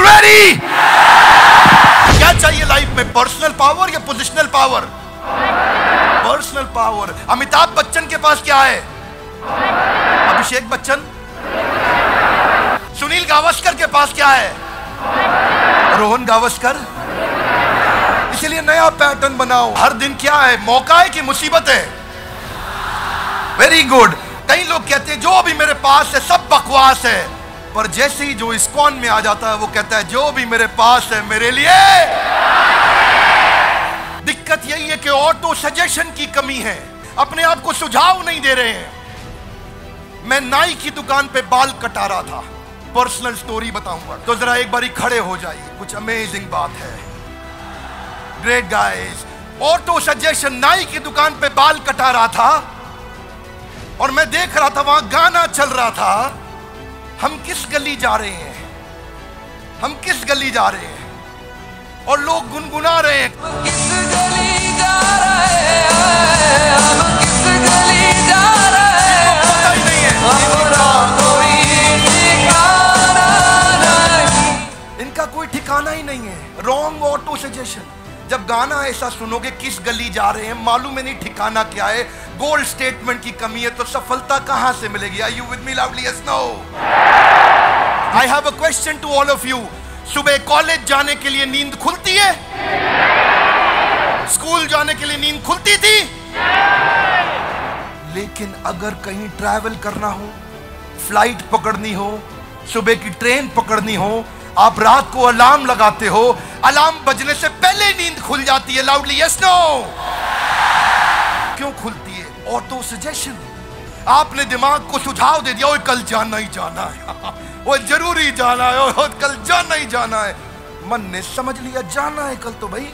Really ready क्या चाहिए life में? पर्सनल पावर या positional power personal power Amitabh Bachchan के पास क्या है? अभिषेक बच्चन? सुनील गावस्कर के पास क्या है? रोहन गावस्कर? इसलिए नया पैटर्न बनाओ। हर दिन क्या है? मौका है कि मुसीबत है? वेरी गुड कई लोग कहते हैं, जो भी मेरे पास है, सब बकवास है। पर जैसे ही जो इस्कॉन में आ जाता है, वो कहता है, जो भी मेरे पास है, मेरे लिए। दिक्कत यही है कि ऑटो सजेशन की कमी है। अपने आप को सुझाव नहीं दे रहे हैं। मैं नाई की दुकान पे बाल कटा रहा था। पर्सनल स्टोरी बताऊँगा। तो जरा एक बारी खड़े हो जाइए। कुछ अमेजिंग बात है। ग्रेट गाइस ऑटो सजेशन नाई की दुकान पे बाल कटा रहा था। और मैं देख रहा था, वहाँ गाना चल रहा था। हम किस गली जा रहे हैं? हम किस गली जा रहे हैं? और लोग गुनगुना रहे हैं। किस गली जा रहे हैं? हम किस गली जा रहे हैं? पता ही नहीं है। हमारा कोई ठिकाना नहीं। इनका कोई ठिकाना ही नहीं है। रॉन्ग ऑटो सजेशन जब गाना ऐसा सुनोगे किस गली जा रहे हैं मालूम है नहीं ठिकाना क्या है। गोल्ड स्टेटमेंट की कमी है तो सफलता कहाँ से मिलेगी? Are you with me loudly yes no I have a question to all of you सुबह कॉलेज जाने के लिए नींद खुलती है? स्कूल जाने के लिए नींद खुलती थी? लेकिन अगर कहीं ट्रैवल करना हो फ़्लाइट पकड़नी हो, सुबह की ट्रेन पकड़नी हो, आप रात को अलार्म लगाते हो अलार्म बजने से पहले नींद खुल जाती है लाउडली यस नो क्यों खुलती है ऑटो सजेशन आपने दिमाग को सुझाव दे दिया, ओए, कल जाना ही जाना है। वो ज़रूरी जाना है, ओए कल जाना ही जाना है। मन ने समझ लिया, जाना है कल तो भाई।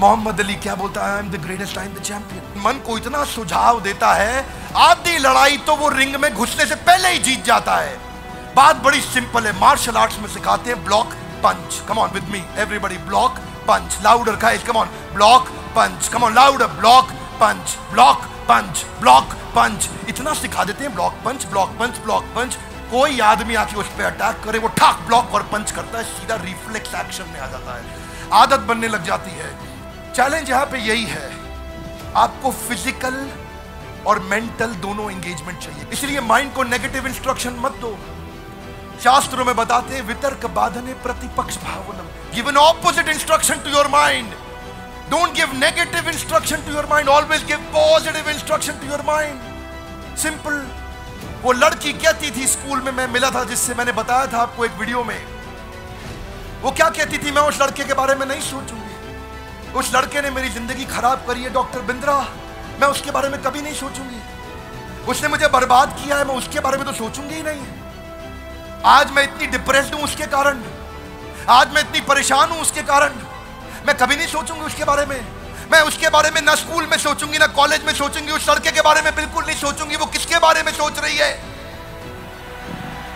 मोहम्मद अली क्या बोलता है I am the greatest I am the champion मन को इतना सुझाव देता है, आधी लड़ाई तो वो रिंग में घुसने से पहले ही जीत जाता है। बात बड़ी सिंपल है मार्शल आर्ट्स में सिखाते हैं block punch come on with me everybody block punch louder guys come on block punch come on louder block punch block punch block punch इतना सिखा देते हैं block punch block punch block punch कोई आदमी आके उस पर अटैक करे, वो ठाक ब्लॉक और पंच करता है, सीधा रिफ्लेक्स एक्शन में आ जाता है। आदत बनने लग जाती है। चैलेंज यहाँ पे यही है। आपको फ़िज़िकल और मेंटल दोनों एंगेजमेंट चाहिए। इसलिए माइंड को नेगेटिव इंस्ट्रक्शन मत दो। शास्त्रों में बताते हैं, वितर्क बाधने प्रतिपक्ष भावनम give an opposite instruction to your mind don't give negative instruction to your mind always give positive instruction to your mind simple वो लड़की कहती थी स्कूल में मैं मिला था, जिससे मैंने बताया था आपको एक वीडियो में। वो क्या कहती थी, मैं उस लड़के के बारे में नहीं सोचूँगी। उस लड़के ने मेरी ज़िंदगी खराब करी है, डॉक्टर बिंद्रा। मैं उसके बारे में कभी नहीं सोचूँगी। उसने मुझे बर्बाद किया है, मैं उसके बारे में तो सोचूँगी ही नहीं। आज मैं इतनी डिप्रेस्ड हूँ उसके कारण। आज मैं इतनी परेशान हूँ उसके कारण। मैं कभी नहीं सोचूँगी उसके बारे में। मैं उसके बारे में ना स्कूल में सोचूँगी, ना कॉलेज में सोचूँगी, उस लड़के के बारे में बिल्कुल नहीं सोचूँगी। वो किसके बारे में सोच रही है?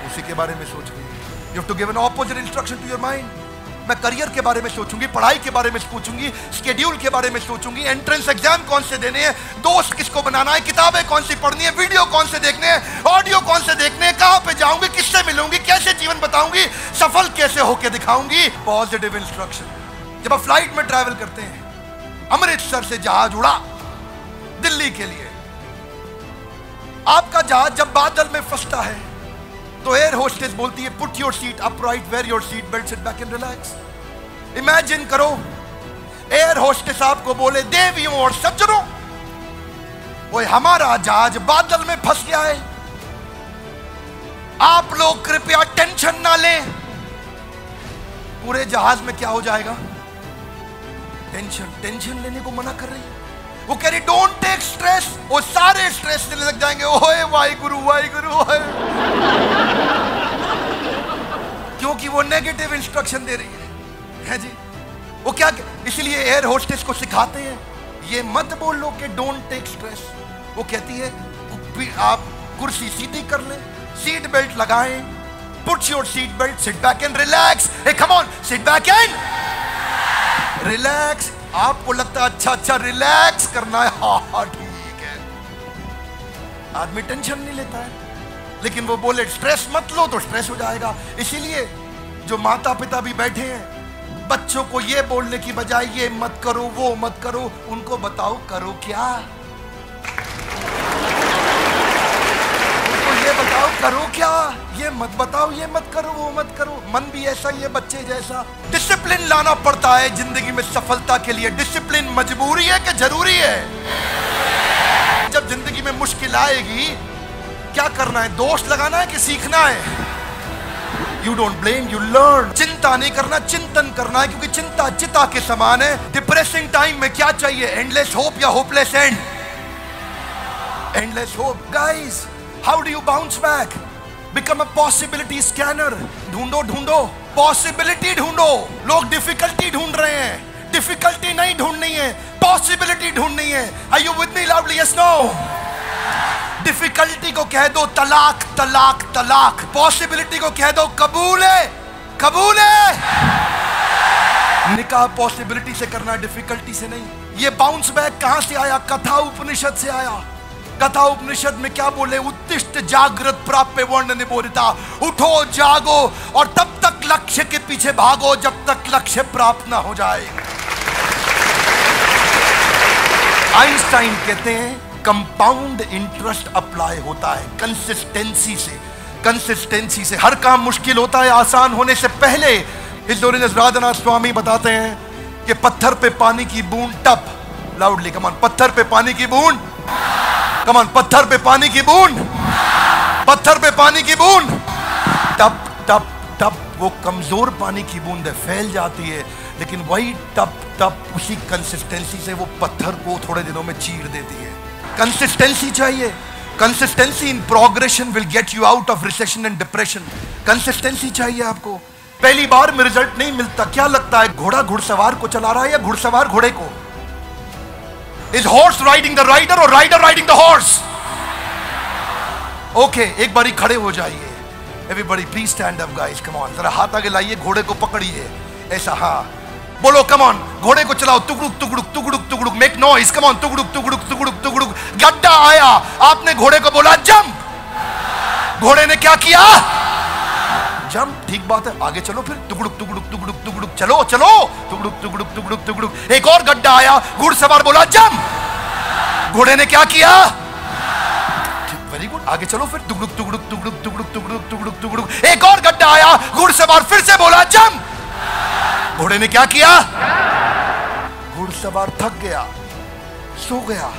उसी के बारे में सोच रही you to give an opposite instruction to your mind मैं करियर के बारे में सोचूँगी, पढ़ाई के बारे में सोचूँगी स्केड्यूल के बारे में सोचूँगी। एंट्रेंस एग्ज़ाम कौन से देने हैं? दोस्त किसको बनाना है? किताबें कौन सी पढ़नी है? वीडियो कौन से देखने हैं? ऑडियो कौन से देखने हैं? कहाँ पे जाऊँगी? किससे मिलूँगी? कैसे जीवन बताऊँगी? सफल कैसे होके दिखाऊँगी? पॉजिटिव इंस्ट्रक्शन जब आप फ़्लाइट में ट्रैवल करते हैं, अमृतसर से जहाज़ उड़ा, दिल्ली के लिए। आपका जहाज़ जब बादल में फंसता है तो एयर होस्टेस बोलती है put your seat upright wear your seat belt sit back and relax imagine करो एयर होस्टेस आपको बोले, देवियों और सज्जनों वो हमारा जहाज़ बादल में फंस गया है। आप लोग कृपया टेंशन ना लें। पूरे जहाज़ में क्या हो जाएगा? टेंशन टेंशन लेने को मना कर रही है। वो कह रही डोंट टेक स्ट्रेस वो सारे स्ट्रेस लेने लग जाएँगे। ओए वाई गुरु वाई गुरु ओए क्योंकि वो नेगेटिव इंस्ट्रक्शन दे रही है। है जी? वो क्या, इसलिए एयर होस्टेस को सिखाते हैं, ये मत बोल कि डोंट टेक स्ट्रेस वो कहती है आप कुर्सी सीधी कर लें सीट बेल्ट लगाएँ put your seat belt sit back and relax hey come on sit back and relax आपको लगता है अच्छा अच्छा रिलैक्स करना है। हाँ हाँ ठीक है। आदमी टेंशन नहीं लेता है। लेकिन वो बोले स्ट्रेस मत लो तो स्ट्रेस हो जाएगा। इसीलिए जो माता पिता भी बैठे हैं, बच्चों को ये बोलने की बजाय ये मत करो, वो मत करो, उनको बताओ, करो क्या? बताओ, करो क्या? ये मत बताओ, ये मत करो, वो मत करो। मन भी ऐसा है बच्चे जैसा। डिसिप्लिन लाना पड़ता है ज़िंदगी में सफलता के लिए। डिसिप्लिन मजबूरी है कि ज़रूरी है? जब ज़िंदगी में मुश्किल आएगी, क्या करना है? दोष लगाना है कि सीखना है? You don't blame you learn चिंता नहीं करना, चिंतन करना है, क्योंकि चिंता चिता के समान है। डिप्रेसिंग टाइम में क्या चाहिए? एंडलेस होप या hopeless end endless hope guys how do you bounce back become a possibility scanner ढूंढो ढूंढो. पॉसिबिलिटी ढूंढो. लोग डिफिकल्टी ढूंढ रहे हैं. डिफिकल्टी नहीं ढूंढनी है. पॉसिबिलिटी ढूंढनी है. Are you with me loudly yes no difficulty को कह दो तलाक तलाक तलाक. पॉसिबिलिटी को कह दो कबूल है. कबूल है. निकाह पॉसिबिलिटी से करना डिफिकल्टी से नहीं. ये बाउंस बैक कहाँ से आया? कथा उपनिषद से आया. कथा उपनिषद में क्या बोले? उत्तिष्ट जागृत प्राप्य वर्ण निबोधिता। उठो, जागो और तब तक लक्ष्य के पीछे भागो जब तक लक्ष्य प्राप्त ना हो जाए। आइंस्टाइन कहते हैं, कंपाउंड इंटरेस्ट अप्लाई होता है कंसिस्टेंसी से। कंसिस्टेंसी से हर काम मुश्किल होता है, आसान होने से पहले। हिस्टोरियन राधनाथ स्वामी बताते हैं कि पत्थर पे पानी की बूंद, टप। लाउडली कमान पत्थर पे पानी की बूंद। कमान पत्थर पे पानी की बूंद। पत्थर पे पानी की बूंद। टप टप टप, वो कमज़ोर पानी की बूंद फैल जाती है। लेकिन वही टप टप, उसी कंसिस्टेंसी से वो पत्थर को थोड़े दिनों में चीर देती है। कंसिस्टेंसी चाहिए। Consistency in progression will get you out of recession and depression consistency चाहिए आपको। पहली बार में रिज़ल्ट नहीं मिलता। क्या लगता है, घोड़ा घुड़सवार को चला रहा है या घुड़सवार घोड़े को? Is horse riding the rider और rider riding the horse okay एक बारी खड़े हो जाइए। Everybody please stand up guys come on जरा हाथ आगे लाइए, घोड़े को पकड़िए। ऐसा हाँ। बोलो कम ऑन घोड़े को चलाओ। टुकड़ुक टुकड़ुक टुकड़ुक टुकड़ुक मेक नॉइस कम ऑन टुकड़ुक टुकड़ुक टुकड़ुक टुकड़ुक गड्ढा आया। आपने घोड़े को बोला, जंप! घोड़े ने क्या किया? जंप ठीक बात है आगे चलो फिर टुकड़ुक टुकड़ुक टुकड़ुक टुकड़ुक चलो चलो टुकड़ुक टुकड़ुक टुकड़ुक टुकड़ुक एक और गड्ढा आया घुड़सवार बोला जंप घोड़े ने क्या किया वेरी गुड आगे चलो फिर टुकड़ुक टुकड़ुक टुकड़ुक टुकड़ुक टुकड़ुक टुकड़ुक टुकड़ुक एक और गड्ढा आया घुड़सवार फिर से बोला जम घोड़े ने क्या किया घुड़सवार थक गया सो गया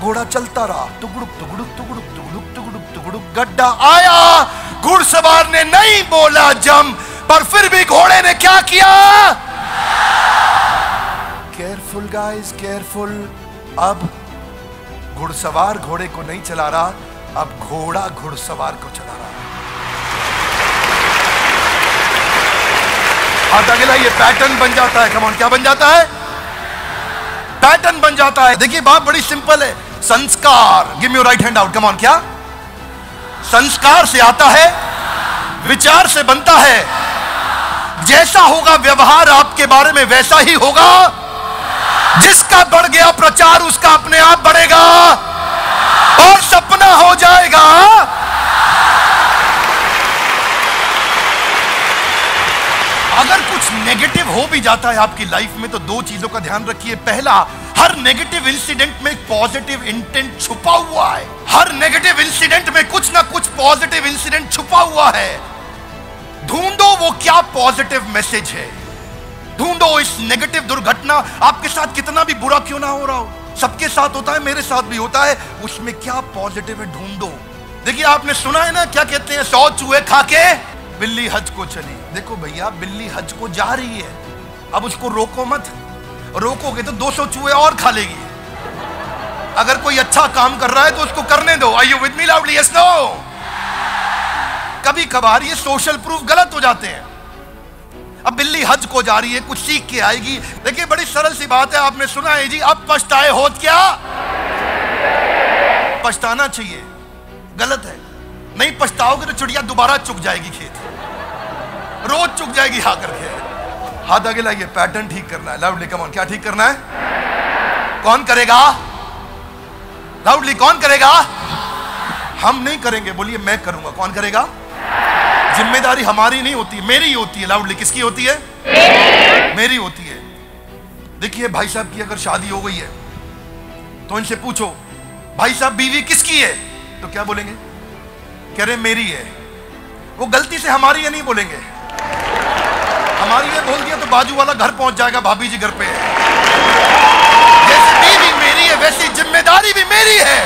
घोड़ा चलता रहा। टुकड़ुक टुकड़ुक टुकड़ुक टुकड़ुक टुकड़ुक टुकड़ुक गड्ढा आया। घुड़सवार ने नहीं बोला जम, पर फिर भी घोड़े ने क्या किया? केयरफुल गाइस केयरफुल अब घुड़सवार घोड़े को नहीं चला रहा, अब घोड़ा घुड़सवार को चला रहा। हाथ अगला ये पैटर्न बन जाता है। कमॉन क्या बन जाता है? पैटर्न बन जाता है। देखिए, बात बड़ी सिंपल है। संस्कार। Give me right hand out come on क्या? संस्कार से आता है, विचार से बनता है। जैसा होगा व्यवहार आपके बारे में वैसा ही होगा। जिसका बढ़ गया प्रचार, उसका अपने आप बढ़ेगा। और सपना हो जाएगा। अगर कुछ नेगेटिव हो भी जाता है आपकी लाइफ में तो दो चीज़ों का ध्यान रखिए। पहला, हर नेगेटिव इंसिडेंट में पॉजिटिव इंटेंट छुपा हुआ है। हर नेगेटिव इंसिडेंट में कुछ ना कुछ पॉजिटिव इंसिडेंट छुपा हुआ है। ढूंढो वो क्या पॉजिटिव मैसेज है। ढूंढो इस नेगेटिव दुर्घटना, आपके साथ कितना भी बुरा क्यों ना हो रहा हो। सबके साथ होता है, मेरे साथ भी होता है, उसमें क्या पॉजिटिव है ढूंढो। देखिए, आपने सुना है ना, क्या कहते हैं, सौ चूहे खा के बिल्ली हज को चली। देखो भैया, बिल्ली हज को जा रही है। अब उसको रोको मत। रोकोगे तो 200 चूहे और खा लेगी। अगर कोई अच्छा काम कर रहा है तो उसको करने दो। Are you with me loudly yes no कभी कभार ये सोशल प्रूफ गलत हो जाते हैं। अब बिल्ली हज को जा रही है, कुछ सीख के आएगी। देखिए, बड़ी सरल सी बात है, आपने सुना है जी, अब पछताए होत क्या? पछताना चाहिए। गलत है। नहीं पछताओगे तो चिड़िया दोबारा चुक जाएगी खेत। रोज चुक जाएगी हा करके हाथ आगे लाइए पैटर्न ठीक करना है। लाउडली कम ऑन क्या ठीक करना है? कौन करेगा? लाउडली कौन करेगा? हम नहीं करेंगे, बोलिए मैं करूँगा। कौन करेगा? ज़िम्मेदारी हमारी नहीं होती, मेरी होती है। लाउडली किसकी होती है? मेरी होती है। देखिए, भाई साहब की अगर शादी हो गई है तो इनसे पूछो, भाई साहब, बीवी किसकी है? तो क्या बोलेंगे? कह रहे, मेरी है। वो गलती से हमारी है नहीं बोलेंगे। हमारी है बोल दिया तो बाजू वाला घर पहुँच जाएगा, भाभी जी घर पे जैसे बीवी मेरी है, वैसी ज़िम्मेदारी भी मेरी है।